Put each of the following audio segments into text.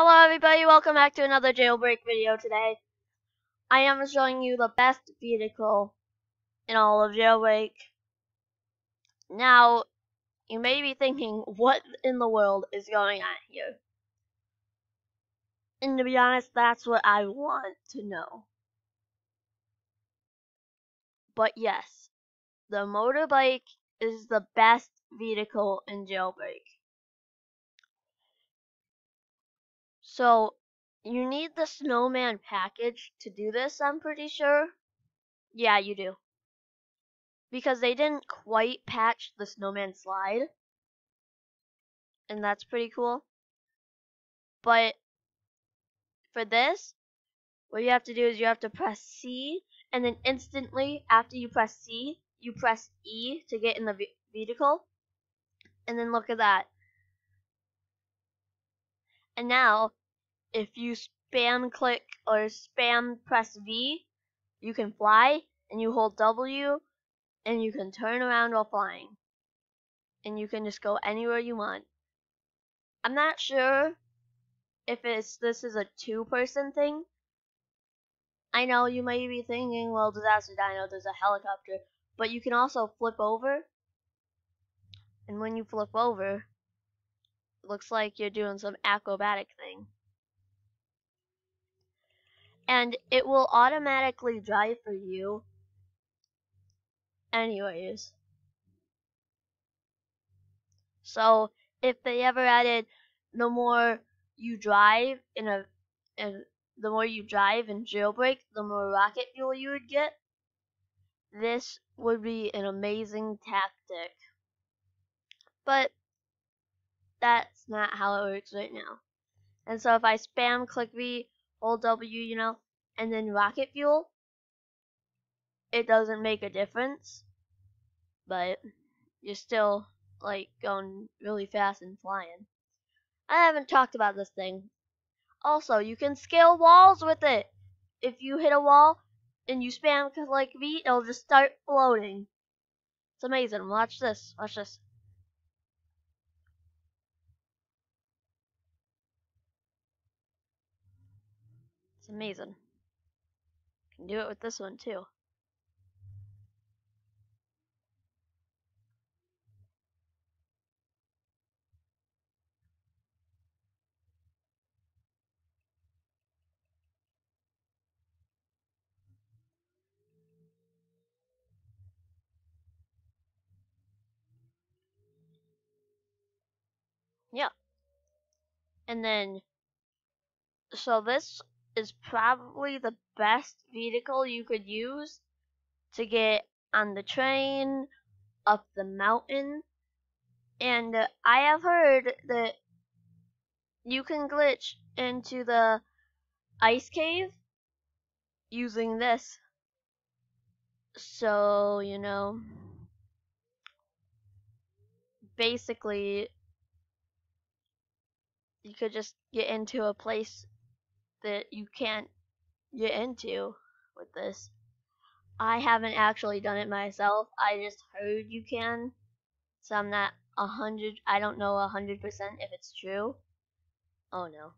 Hello everybody, welcome back to another jailbreak video today. I am showing you the best vehicle in all of jailbreak. Now, you may be thinking, what in the world is going on here? And to be honest, that's what I want to know. But yes, the motorbike is the best vehicle in jailbreak. So, you need the snowman package to do this, I'm pretty sure. Yeah, you do. Because they didn't quite patch the snowman slide. And that's pretty cool. But for this, what you have to do is you have to press C, and then instantly after you press C, you press E to get in the vehicle. And then look at that. And now if you spam click or spam press V, you can fly and you hold W and you can turn around while flying. And you can just go anywhere you want. I'm not sure if it's this is a two person thing. I know you may be thinking, well, Disaster Dino, there's a helicopter, but you can also flip over. And when you flip over, it looks like you're doing some acrobatic thing and it will automatically drive for you anyways. So if they ever added the more you drive in a in, the more you drive in jailbreak, the more rocket fuel you would get. This would be an amazing tactic. But that's not how it works right now. And so if I spam click V hold W, you know, and then rocket fuel, it doesn't make a difference. But you're still like going really fast and flying. I haven't talked about this thing. Also, you can scale walls with it. If you hit a wall and you spam like V, it'll just start floating. It's amazing. Watch this. Watch this. It's amazing. Can do it with this one too. Yeah. And then, so this is probably the best vehicle you could use to get on the train, up the mountain, and uh, I have heard that you can glitch into the ice cave using this. So, you know, basically, you could just get into a place that you can't get into with this. I haven't actually done it myself. I just heard you can. So I'm not a hundred, I don't know a hundred percent if it's true. Oh no.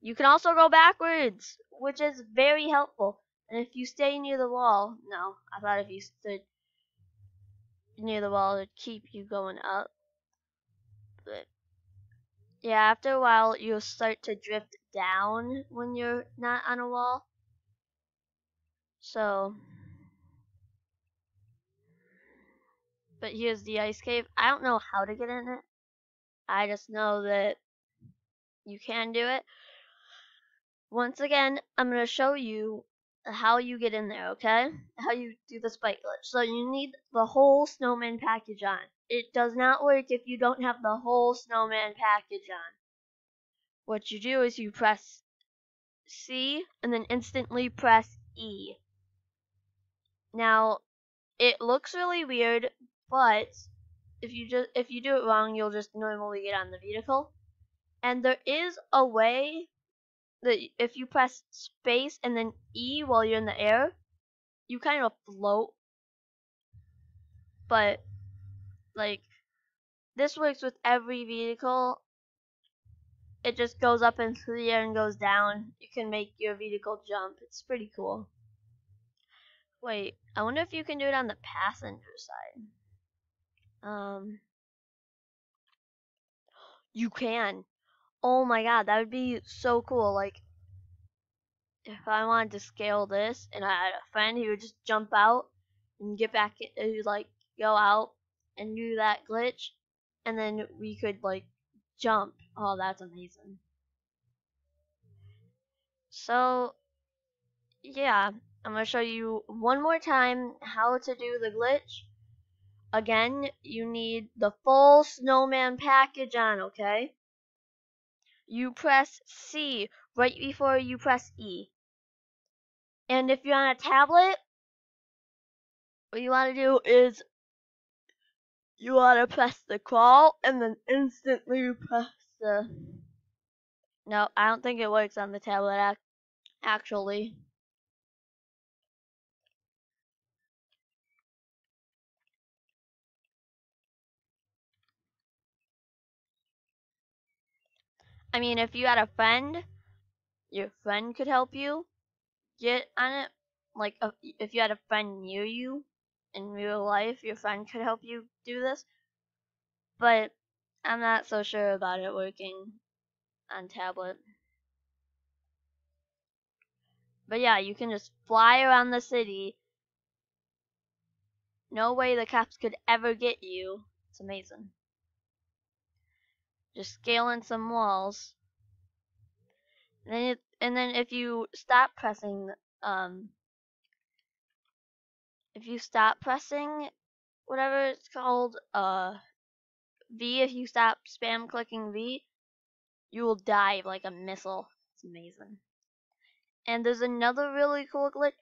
You can also go backwards, which is very helpful. And if you stay near the wall, no, I thought if you stood near the wall, it'd keep you going up. But yeah, after a while, you'll start to drift down when you're not on a wall. So, but here's the ice cave. I don't know how to get in it. I just know that you can do it. Once again, I'm going to show you how you get in there, okay? How you do the spike glitch. So you need the whole snowman package on. It does not work if you don't have the whole snowman package on. What you do is you press C and then instantly press E. Now, it looks really weird, but if you just if you do it wrong, you'll just normally get on the vehicle. And there is a way that if you press space and then E while you're in the air, you kind of float. But like this works with every vehicle it just goes up into the air and goes down. You can make your vehicle jump. It's pretty cool. Wait, I wonder if you can do it on the passenger side. Um, you can. Oh my god, that would be so cool. Like, if I wanted to scale this and I had a friend, he would just jump out and get back, in, like, go out and do that glitch, and then we could, like, jump. Oh, that's amazing. So, yeah, I'm going to show you one more time how to do the glitch. Again, you need the full snowman package on, okay? You press C right before you press E. And if you're on a tablet, what you want to do is you want to press the crawl and then instantly press the... No, I don't think it works on the tablet actually. I mean, if you had a friend, your friend could help you get on it. Like, if you had a friend near you in real life, your friend could help you do this. But I'm not so sure about it working on tablet. But yeah, you can just fly around the city. No way the cops could ever get you. It's amazing. Just scaling some walls. And then, it, and then if you stop pressing, um, if you stop pressing whatever it's called, uh, V, if you stop spam clicking V, you will dive like a missile. It's amazing. And there's another really cool glitch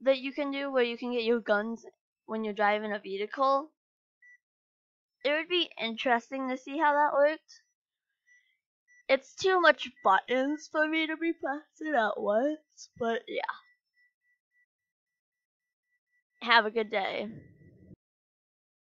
that you can do where you can get your guns when you're driving a vehicle it would be interesting to see how that works. It's too much buttons for me to be pressing at once, but yeah. Have a good day.